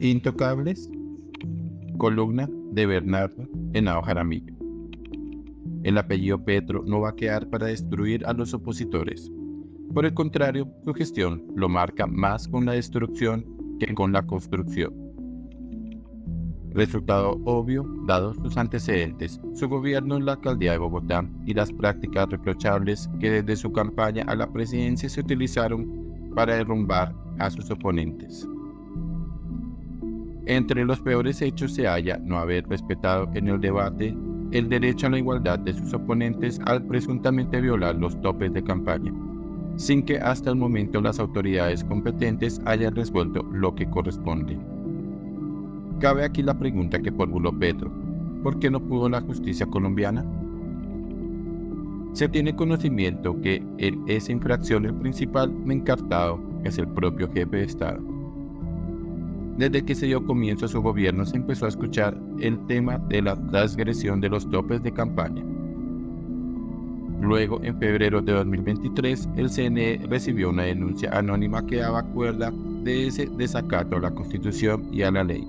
Intocables, columna de Bernardo Henao Jaramillo. El apellido Petro no va a quedar para destruir a los opositores. Por el contrario, su gestión lo marca más con la destrucción que con la construcción. Resultado obvio, dados sus antecedentes, su gobierno en la alcaldía de Bogotá y las prácticas reprochables que desde su campaña a la presidencia se utilizaron para derrumbar a sus oponentes. Entre los peores hechos se halla no haber respetado en el debate el derecho a la igualdad de sus oponentes al presuntamente violar los topes de campaña, sin que hasta el momento las autoridades competentes hayan resuelto lo que corresponde. Cabe aquí la pregunta que formuló Petro, ¿por qué no pudo la justicia colombiana? Se tiene conocimiento que en esa infracción el principal encartado es el propio jefe de Estado desde que se dio comienzo a su gobierno se empezó a escuchar el tema de la transgresión de los topes de campaña. Luego, en febrero de 2023, el CNE recibió una denuncia anónima que daba cuerda de ese desacato a la Constitución y a la ley.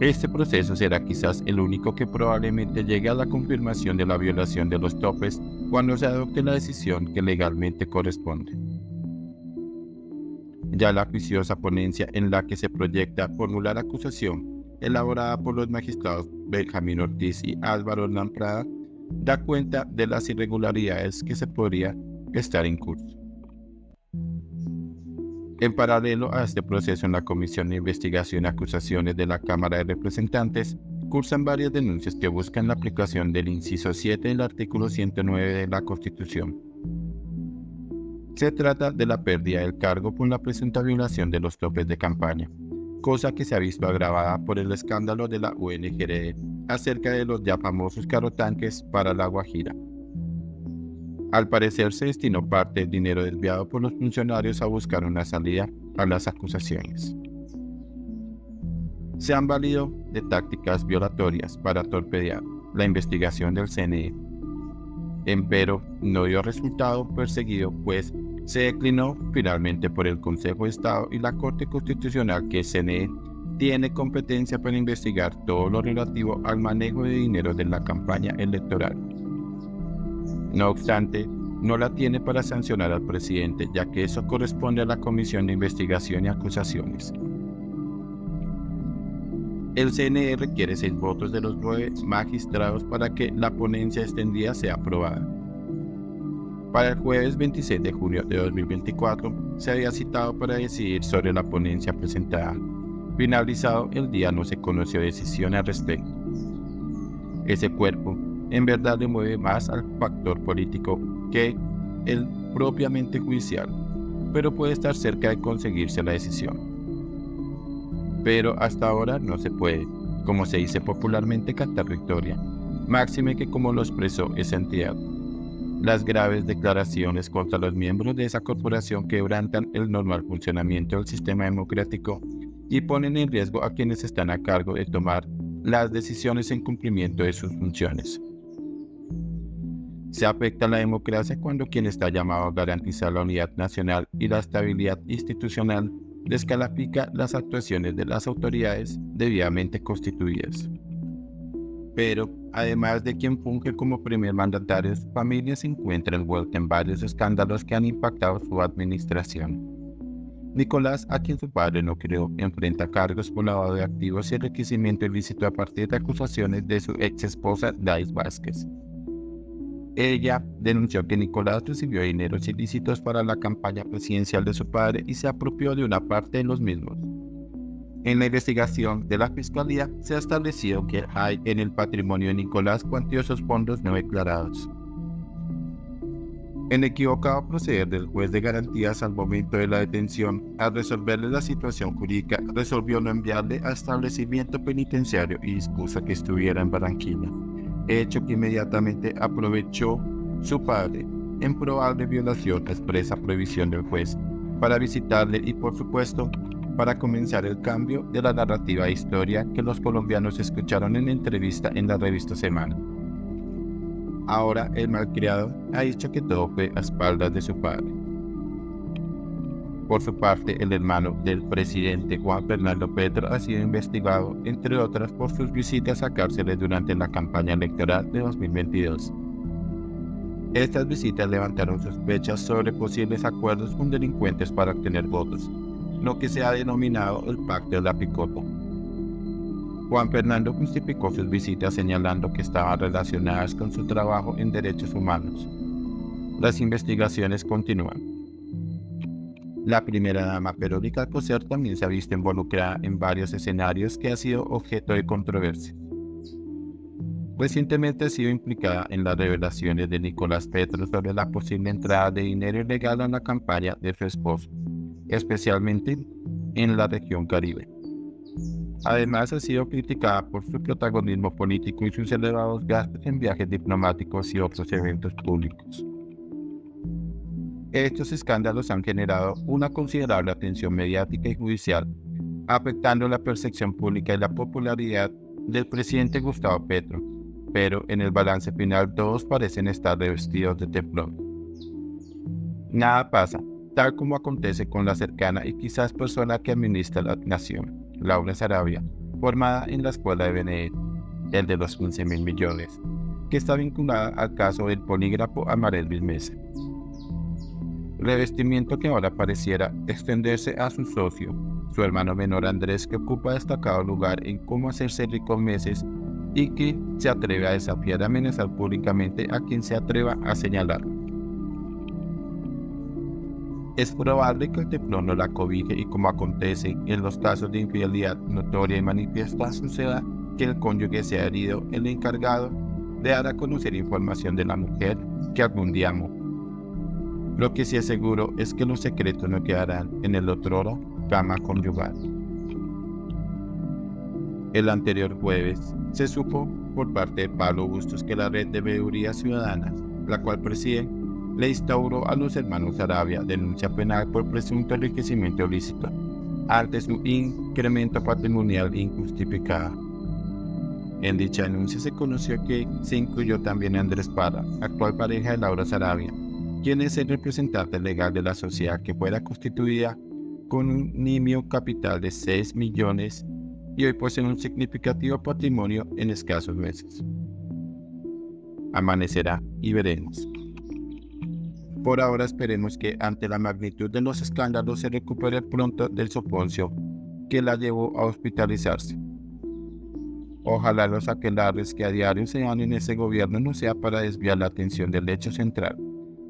Este proceso será quizás el único que probablemente llegue a la confirmación de la violación de los topes cuando se adopte la decisión que legalmente corresponde ya la juiciosa ponencia en la que se proyecta formular acusación, elaborada por los magistrados Benjamín Ortiz y Álvaro Lamprada, da cuenta de las irregularidades que se podría estar en curso. En paralelo a este proceso en la Comisión de Investigación y Acusaciones de la Cámara de Representantes, cursan varias denuncias que buscan la aplicación del inciso 7 del artículo 109 de la Constitución se trata de la pérdida del cargo por la presunta violación de los topes de campaña, cosa que se ha visto agravada por el escándalo de la UNGRE acerca de los ya famosos carotanques para la Guajira. Al parecer se destinó parte del dinero desviado por los funcionarios a buscar una salida a las acusaciones. Se han valido de tácticas violatorias para torpedear la investigación del CNE. Empero no dio resultado perseguido, pues se declinó finalmente por el Consejo de Estado y la Corte Constitucional que CNE tiene competencia para investigar todo lo relativo al manejo de dinero de la campaña electoral. No obstante, no la tiene para sancionar al presidente, ya que eso corresponde a la Comisión de Investigación y Acusaciones. El CNE requiere seis votos de los nueve magistrados para que la ponencia extendida sea aprobada. Para el jueves 26 de junio de 2024 se había citado para decidir sobre la ponencia presentada. Finalizado el día no se conoció decisión al respecto. Ese cuerpo en verdad le mueve más al factor político que el propiamente judicial, pero puede estar cerca de conseguirse la decisión. Pero hasta ahora no se puede, como se dice popularmente, cantar victoria, máxime que como lo expresó esa entidad, las graves declaraciones contra los miembros de esa corporación quebrantan el normal funcionamiento del sistema democrático y ponen en riesgo a quienes están a cargo de tomar las decisiones en cumplimiento de sus funciones. Se afecta la democracia cuando quien está llamado a garantizar la unidad nacional y la estabilidad institucional descalifica las actuaciones de las autoridades debidamente constituidas. Pero, además de quien funge como primer mandatario, su familia se encuentra envuelta en varios escándalos que han impactado su administración. Nicolás, a quien su padre no creó, enfrenta cargos por lavado de activos y enriquecimiento ilícito a partir de acusaciones de su ex esposa, Dais Vázquez. Ella denunció que Nicolás recibió dineros ilícitos para la campaña presidencial de su padre y se apropió de una parte de los mismos. En la investigación de la Fiscalía se ha establecido que hay en el patrimonio de Nicolás cuantiosos fondos no declarados. En equivocado proceder del juez de garantías al momento de la detención, al resolverle la situación jurídica, resolvió no enviarle a establecimiento penitenciario y dispuso que estuviera en Barranquilla, hecho que inmediatamente aprovechó su padre en probable violación expresa prohibición del juez para visitarle y por supuesto para comenzar el cambio de la narrativa de historia que los colombianos escucharon en entrevista en la revista Semana. Ahora el malcriado ha dicho que todo fue a espaldas de su padre. Por su parte, el hermano del presidente Juan Fernando Petro ha sido investigado, entre otras, por sus visitas a cárceles durante la campaña electoral de 2022. Estas visitas levantaron sospechas sobre posibles acuerdos con delincuentes para obtener votos, lo que se ha denominado el Pacto de la Picota. Juan Fernando justificó sus visitas señalando que estaban relacionadas con su trabajo en derechos humanos. Las investigaciones continúan. La primera dama Verónica Coser también se ha visto involucrada en varios escenarios que ha sido objeto de controversia. Recientemente ha sido implicada en las revelaciones de Nicolás Petro sobre la posible entrada de dinero ilegal a la campaña de su esposo, especialmente en la región Caribe. Además, ha sido criticada por su protagonismo político y sus elevados gastos en viajes diplomáticos y otros eventos públicos. Estos escándalos han generado una considerable atención mediática y judicial, afectando la percepción pública y la popularidad del presidente Gustavo Petro, pero en el balance final todos parecen estar revestidos de teflón. Nada pasa, tal como acontece con la cercana y quizás persona que administra la nación, Laura Sarabia, formada en la escuela de BNE, el de los 15 mil millones, que está vinculada al caso del polígrafo Amarel Mesa revestimiento que ahora pareciera extenderse a su socio, su hermano menor Andrés, que ocupa destacado lugar en cómo hacerse rico meses y que se atreve a desafiar y amenazar públicamente a quien se atreva a señalar. Es probable que el teflón no la cobije y como acontece en los casos de infidelidad notoria y manifiesta suceda que el cónyuge sea herido el encargado de dar a conocer información de la mujer que algún día amó. Lo que sí es seguro es que los secretos no quedarán en el otro cama conyugal. El anterior jueves se supo por parte de Pablo Bustos que la red de veedurías ciudadanas, la cual preside, le instauró a los hermanos Arabia denuncia penal por presunto enriquecimiento ilícito ante su incremento patrimonial injustificado. En dicha denuncia se conoció que se incluyó también a Andrés Parra, actual pareja de Laura Sarabia, quien es el representante legal de la sociedad que fuera constituida con un nimio capital de 6 millones y hoy posee un significativo patrimonio en escasos meses. Amanecerá y veremos. Por ahora esperemos que ante la magnitud de los escándalos se recupere pronto del soponcio que la llevó a hospitalizarse. Ojalá los aquelarres que a diario se dan en ese gobierno no sea para desviar la atención del hecho central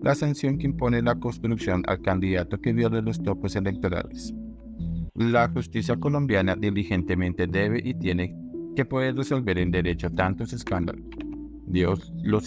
la sanción que impone la construcción al candidato que viole los topos electorales. La justicia colombiana diligentemente debe y tiene que poder resolver en derecho tantos escándalos. Dios los